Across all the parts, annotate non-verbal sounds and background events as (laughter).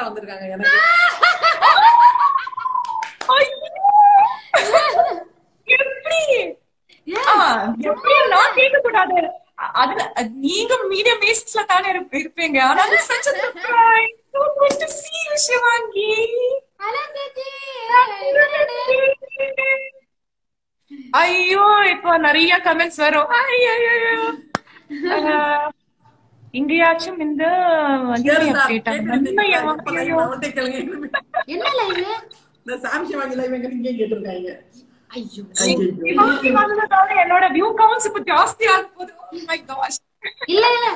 கெஸ்டா வந்திருக்காங்க எனக்கு. அதுல அது நீங்க மீடியம் வேஸ்ட்ல தானே இருப்ப- இருப்பீங்க. ஆனா to see you, ஐயோ இப்போ நிறைய கமெண்ட்ஸ் வரும். ஐயோ (laughs) இங்கேயாச்சும் இந்த. என்ன லைவ் இந்த சாம் சிவாங்கி live எங்க நீங்க கேட்டிருக்காங்க. ஐயோ. என்னோட வியூ கவுண்ட்ஸ் இப்ப ஜாஸ்தி ஆக போகுது. Oh my gosh. இல்ல இல்ல.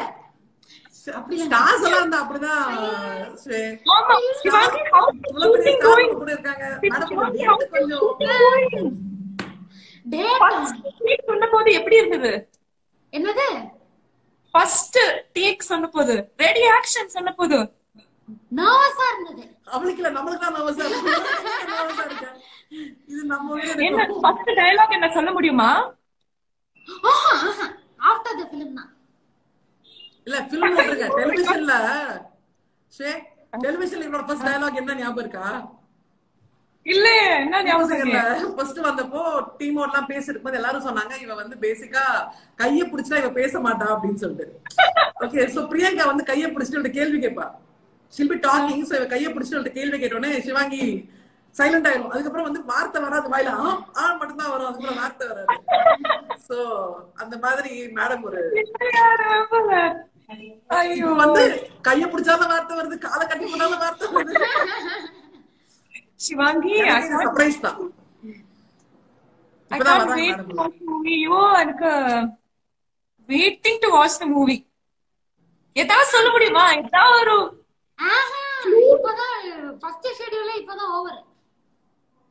என்னது? ஃபர்ஸ்ட் டேக் சொன்ன போது ரெடி ஆக்ஷன் சொன்ன போது நர்வஸா இருந்தது அவளுக்கு இல்ல நம்மளுக்கு தான் ஆ இருக்கு. இது நம்ம என்ன. ஃபர்ஸ்ட் டயலாக் என்ன சொல்ல முடியுமா ஆஃப்டர் த பிலிம் தான் இல்ல போட்டிருக்க. டெலிவிஷன்ல ஸ்வே, டெலிவிஷன்ல இவரோட ஃபர்ஸ்ட் டயலாக் என்ன ஞாபகம் இருக்கா இல்ல என்ன ஞாபகம்? ஃபர்ஸ்ட் வந்தப்போ டீம் எல்லாம் பேசிட்டு போது எல்லாரும் சொன்னாங்க இவ வந்து பேசிக்கா கைய பிடிச்சா இவ பேச மாட்டா அப்படின்னு சொல்லிட்டு. ஓகே சோ பிரியங்கா வந்து கைய பிடிச்சிட்டு கேள்வி கேட்பா she'll be talking சோ இவ கைய பிடிச்சிட்டு கேள்வி கேட்டோடனே சிவாங்கி சைலண்ட் ஆயிரும். அதுக்கப்புறம் வந்து வார்த்தை வராது வாயில ஆ மட்டும் தான் வரும். அதுக்கப்புறம் வார்த்தை வராது. சோ அந்த மாதிரி மேடம் ஒரு வந்து கைய பிடிச்சாலும் வார்த்தை வருது காலை கட்டி போட்டாலும் வார்த்தை வருது. சிவாங்கி I can't- சர்ப்ரைஸ் தான். I can't wait madam. to watch the movie. ஐயோ எனக்கு waiting to watch the movie. ஏதாவது சொல்ல முடியுமா? ஏதாவது ஒரு ஆஹா இப்பதான் ஃபர்ஸ்ட் இப்பதான் ஓவர்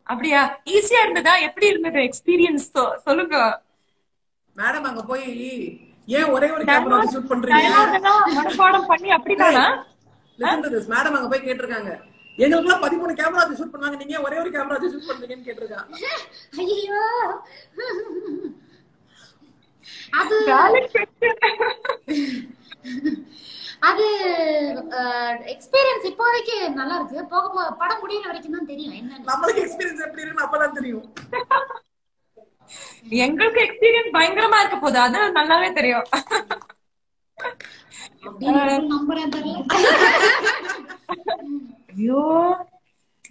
அப்படியா? ஈஸியா இருந்ததா? எப்படி இருந்தது எக்ஸ்பீரியன்ஸ் சொல்லுங்க. மேடம் அங்க போய் ஏன் ஒரே ஒரு கேமரா ஷூட் பண்றீங்க? பண்ணி அப்படிதானா டு மேடம் அங்க போய் கேட்டிருக்காங்க. எங்களுக்குலாம் பதிமூணு கேமரா வச்சு ஷூட் பண்ணாங்க. நீங்க ஒரே ஒரு கேமரா வச்சு ஷூட் பண்றீங்கன்னு கேட்டிருக்காங்க ஐயோ அது. அது எக்ஸ்பீரியன்ஸ் இப்போதைக்கு நல்லா இருக்கு. போக போக படம் முடியிற வரைக்கும் தான் தெரியும் என்னன்னு. நம்மளுக்கு எக்ஸ்பீரியன்ஸ் எப்படி இருக்குன்னு அப்பதான் தெரியும். எங்களுக்கு எக்ஸ்பீரியன்ஸ் பயங்கரமா இருக்க போகுது. அது நல்லாவே தெரியும். ஐயோ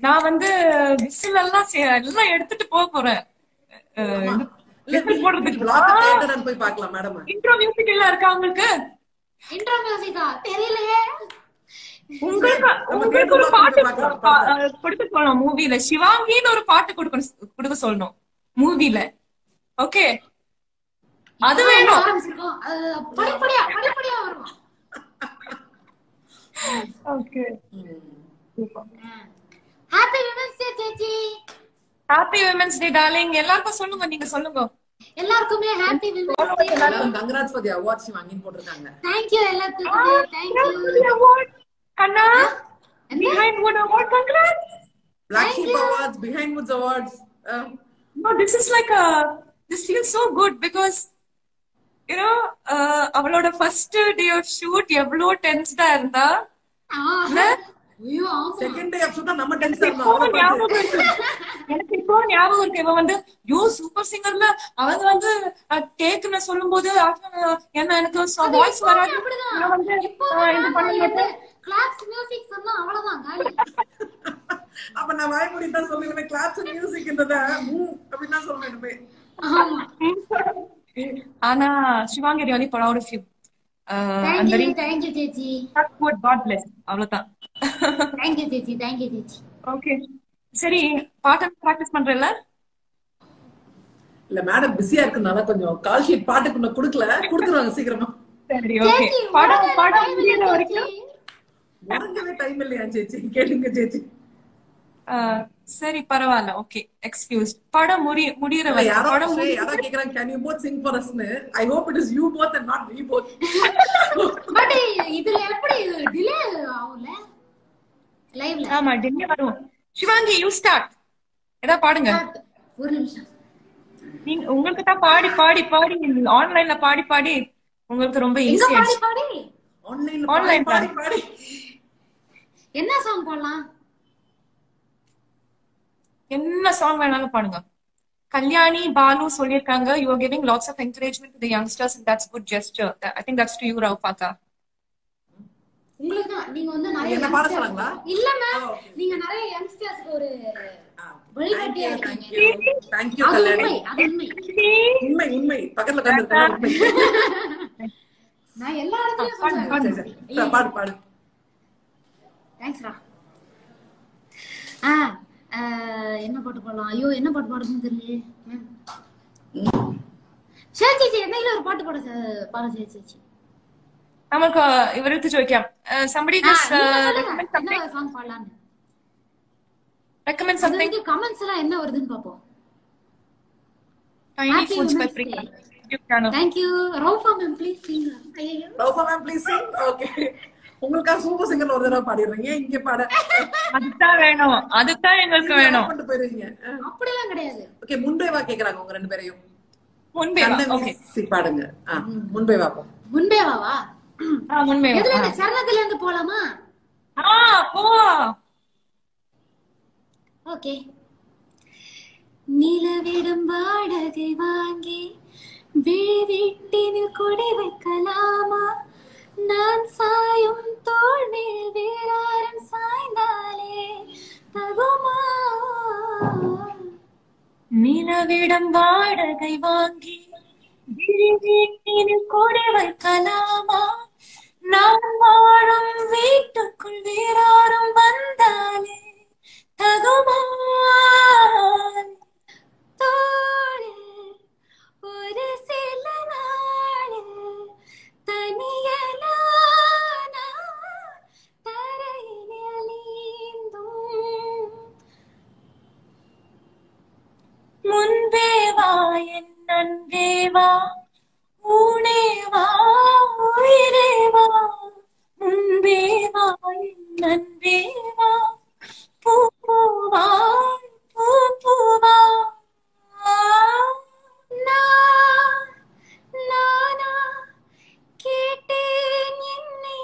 நான் வந்து விசில் எல்லாம் எல்லாம் எடுத்துட்டு போக போறேன். போய் பார்க்கலாம் மேடம் இன்ட்ரோ மியூசிக் எல்லாம் இருக்கா உங்களுக்கு? இன்ட்ரோ மியூசிக்கா தெரியலையே. உங்களுக்கு ஒரு பாட்டு மூவில சிவாங்கின்னு ஒரு பாட்டு கொடுக்கணும் கொடுக்க சொல்லணும் மூவில ஓகே அது வேணும். ஆரம்பிச்சிருக்கோம்? படிப்படியா படிப்படியா வரும்? ஓகே ஹாப்பி விமன்ஸ் டே சேச்சி ஹாப்பி விமன்ஸ் டே டார்லிங் எல்லாருக்கும் சொல்லுங்க நீங்க சொல்லுங்க. எல்லாருக்குமே ஹாப்பி விமன்ஸ் டே எல்லாரும் கங்கராஜ் ஃபார் தி அவார்ட்ஸ் வாங்கின்னு போட்டிருக்காங்க. தேங்க் யூ எல்லாத்துக்குமே தேங்க் யூ award. கண்ணா behind wood award. Congrats. Black sheep awards behind woods awards no this is like a this feels so good because know uh, அவளோட first day of shoot எவ்வளோ டென்ஸ்டா இருந்தா? Second day of ஷூட்டா நம்ம tension இப்போ ஞாபகம் இருக்கு. எனக்கு இப்போ ஞாபகம் இருக்கு. இவன் வந்து யோ சூப்பர் சிங்கர்ல அவங்க வந்து டேக்குன்னு சொல்லும் போது என்ன எனக்கு வாய்ஸ் வராது. அப்படிதான். நான் வந்து இப்போ அஹ், இது பண்ணும்போது கிளாப்ஸ் மியூசிக் சொன்னா அவ்வளவுதான் காலி. அப்ப நான் வாய்மொழி தான் சொல்லுவேன். கிளாப்ஸ் மியூசிக்ன்றத அப்படின்னு தான் ஆனா Shivangi really thank very you thank you சேச்சி touch wood God bless. அவ்வளவுதான். தேங்க் யூ சேச்சி தேங்க் யூ சேச்சி ஓகே சரி பாட்டு பிராக்டிஸ் பண்றல இல்ல மேடம் பிஸியா இருக்கனால கொஞ்சம் கால் ஷீட் பாட்டுக்கு இன்னும் கொடுக்கல. கொடுத்துருவாங்க சீக்கிரமா. சரி ஓகே படம் படம் முடியிற வரைக்கும். டைம் இல்லையா சேச்சி கேளுங்க சேச்சி சரி பரவாயில்ல. ஓகே எக்ஸ்கியூஸ் படம் முடி முடியிற வரைக்கும் படம் யாரோ கேக்குறாங்க. Can you both sing for அஸ்னு I hope it is you both and not we both but இதுல எப்படி டிலே ஆகும்ல? லைவ்ல ஆமா டெல்லி வரும். சிவாங்கி யூ ஸ்டார்ட் ஏதா பாடுங்க. ஒரு நிமிஷம். நீங்க உங்களுக்கு தான் பாடி பாடி பாடி. ஆன்லைன்ல பாடி பாடி. உங்களுக்கு ரொம்ப ஈஸியா பாடி பாடி? ஆன்லைன்ல Online பாடி பாடி என்ன சாங் பாடலாம்? என்ன சாங் வேணாலும் பாடுங்க. கல்யாணி பாலு சொல்லியிருக்காங்க. You are giving lots of encouragement to youngsters and that's good gesture I think that's to you ரவுஃபாக்கா. உங்களுக்கு தான் நீங்க வந்து நிறைய? இல்ல மேம் Oh. நீங்க நிறைய யங்ஸ்டர்ஸ்க்கு ஒரு வழிகாட்டியா இருக்கீங்க. அது. உண்மை உண்மை. உண்மை பக்கத்துல உட்கார்ந்து உண்மை. நான் எல்லா இடத்துலயும் சொல்றேன். பாடு பாடு. தேங்க்ஸ்டா ஆ ஆ, என்ன பாட்டு பாடலாம் ஐயோ என்ன பாட்டு பாடுறதுன்னு தெரியலையே மேம் சரி சரி சரி என்னையில ஒரு பாட்டு பாட ச- பாட சரி சரி சரி നമുക്ക് ഇവരടുത്ത് ചോദിക്കാം സംബഡി ஆ, ജസ്റ്റ് நீங்க சொல்லுங்க. recommend something என்ன சாங் பாடலாம்னு recommend அது something வந்து கமெண்ட்ஸ் எல்லாம் என்ன வருதுன்னு பாப்போம் tiny Happy foods by Women's Priya Day. YouTube channel thank you Raufa ma'am please sing உங்களுக்காக சூப்பர் சிங்கர் ஒரு தடவை பாடிடுறீங்க இங்க பாட? அதுதான் வேணும். அதுதான் எங்களுக்கு வேணும். கொண்டு போயிருவீங்க. அப்படிலாம் கிடையாது. ஓகே முன்பே வா கேக்குறாங்க உங்க ரெண்டு பேரையும். முன்பே வா ஓகே. சி பாடுங்க. ஆ, முன்பே வா போ. முன்பே வாவா ஆ முன்பே எதுல வா இருந்து சரணத்துல இருந்து போலாமா? ஆ போ. ஓகே. நிலவிடும் வாடகை வாங்கி விழிவீட்டினில் கொடி வைக்கலாமா? நான் சாயும் தோள் மேல் வேறாரும் சாய்ந்தாலே தகுமா? நிலவிடம் வாடகை வாங்கி கொடை வைக்கலாமா? நான் வாழும் வீட்டுக்குள் வேறாரும் வந்தாலே தகுமா? ஒரு என் நன்பே வா பூ பூவா பூ பூவா நான். நானா கேட்டேன் என்னை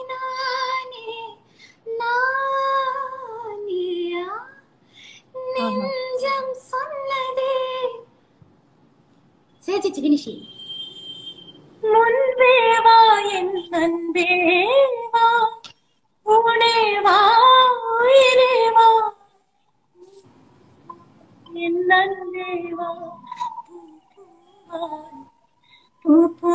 வா ஊனே வா உயிரே வா என் நன்பே வா பூ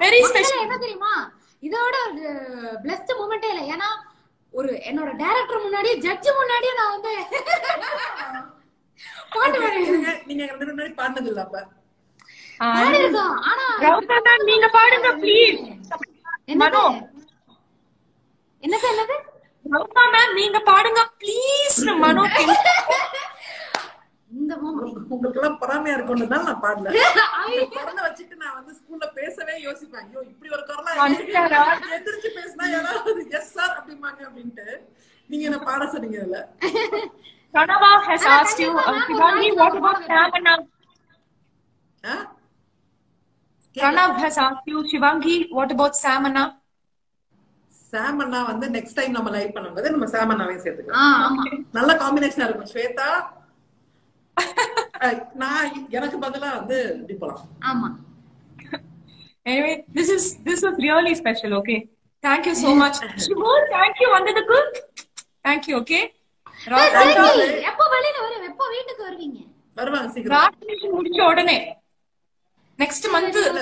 வெரி மக்களே, ஸ்பெஷல் என்ன தெரியுமா? இதோட ஒரு பிளஸ்ட் மூமெண்டே இல்ல. ஏன்னா ஒரு என்னோட டைரக்டர் முன்னாடி ஜட்ஜ் முன்னாடியே நான் வந்து (laughs) பாட்டு நீங்க ரெண்டு முன்னாடி பாடினது இல்ல அப்ப. பாடிருக்கோம் ஆனா ரவுஃபா மேம் நீங்க பாடுங்க ப்ளீஸ் என்னது? மனோ. என்னது என்னது? ரவுஃபா மேம் நீங்க பாடுங்க ப்ளீஸ் மனோ. இந்த உங்களுக்கு எல்லாம் பொறாமையா இருக்கும்ன்றதுனால நான் பாடல (laughs) வச்சுட்டு வந்து ஸ்கூல்ல பேசவே யோசிப்பேன். ஐயோ இப்படி ஒரு? குரலா எதிர்த்து பேசினா யாராவது எஸ் சார் அப்படிம்பாங்க அப்படின்ட்டு. நீங்க என்ன பாட சொன்னீங்க அதுல? Pranava has asked you, uh, Shivangi, what about Samana? ஆ? Pranav has asked you, Shivangi, what about Samana? வந்து நெக்ஸ்ட் டைம் நம்ம லைவ் பண்ணும்போது நம்ம சாம் அண்ணாவையும் சேர்த்துக்கலாம் நல்ல காம்பினேஷனா இருக்கும். ஸ்வேதா (laughs) நான் எனக்கு பதிலா வந்து இப்படி போலாம் ஆமா. Anyway, this is this was really special. Okay, thank you so much. Shivu, thank you. Under the good. Thank you. Okay. ஏய், Ra- சரி, எப்போ வெளியில வரும் எப்போ வீட்டுக்கு வருவீங்க வருவாங்க சீக்கிரம் vaccination முடிச்ச உடனே நெக்ஸ்ட் மந்த் இல்ல,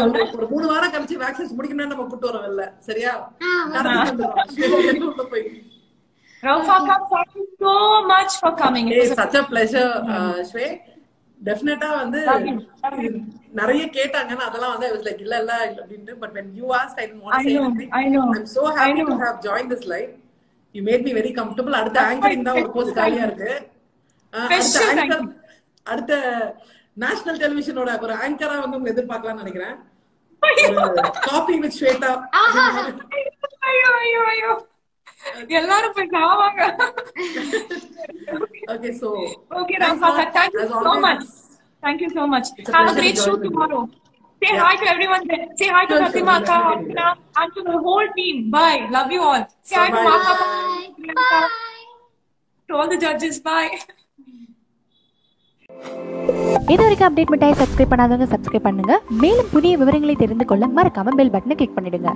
ஒரு- ஒரு மூணு வாரம் கழிச்சு வேக்சின் முடிக்கணும்னு நம்ம கூட்டு வரோம் இல்ல சரியா ஆ, நடந்து வந்துரும். சரி, உள்ள போய் Raufaka, thank you so much for coming. It It's was a- such a pleasure, uh, Shwe. டெஃபினட்டா வந்து நிறைய கேட்டாங்கன்னா அதெல்லாம் வந்து was like இல்ல இல்ல அப்படின்ட்டு but when you asked I didn't want to say anything I know, I'm so happy to have joined this live you made me very comfortable அடுத்த ஆங்கரிங் தான் ஒரு போஸ்ட் காலியா இருக்கு அடுத்த அடுத்த நேஷனல் டெலிவிஷனோட ஒரு ஆங்கரா வந்து உங்களை எதிர்பார்க்கலாம்னு நினைக்கிறேன் காஃபி வித் ஸ்வேதா ஐயோ ஐயோ ஐயோ எல்லாரும் போய் சாவாங்க okay so Okay, Rampa, thank you so much. Thank you so much. It's a Have a pleasure great to show join with you. tomorrow. Say Yeah. hi to everyone there. Say hi to Sure, sure, Fatima, we'll Akka, definitely do Amina, and to the whole team. Bye. Love you all. Say hi to Bye-bye. Maka, Bye. Priyanka, Bye. to all the judges. Bye. இது வரைக்கும் update மிட்டாய் subscribe பண்ணாதவங்க subscribe பண்ணுங்க மேலும் புதிய விவரங்களை தெரிந்து கொள்ள மறக்காம பெல் பட்டனை கிளிக் பண்ணிடுங்க